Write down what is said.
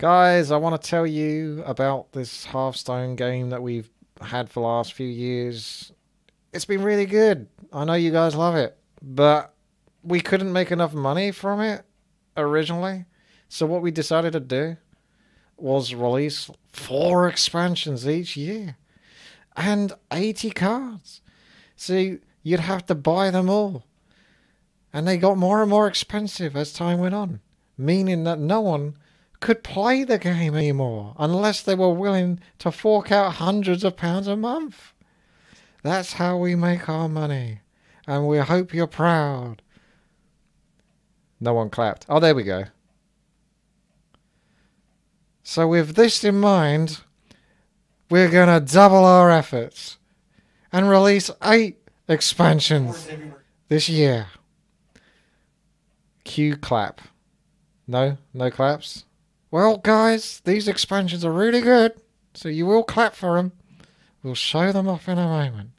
Guys, I want to tell you about this Hearthstone game that we've had for the last few years. It's been really good. I know you guys love it, but we couldn't make enough money from it originally. So what we decided to do was release four expansions each year and 80 cards. So you'd have to buy them all. And they got more and more expensive as time went on, meaning that no one could play the game anymore unless they were willing to fork out hundreds of pounds a month. That's how we make our money. And we hope you're proud. No one clapped. Oh, there we go. So, with this in mind, we're going to double our efforts and release eight expansions this year. Cue clap. No? No claps? Well, guys, these expansions are really good, so you will clap for them. We'll show them off in a moment.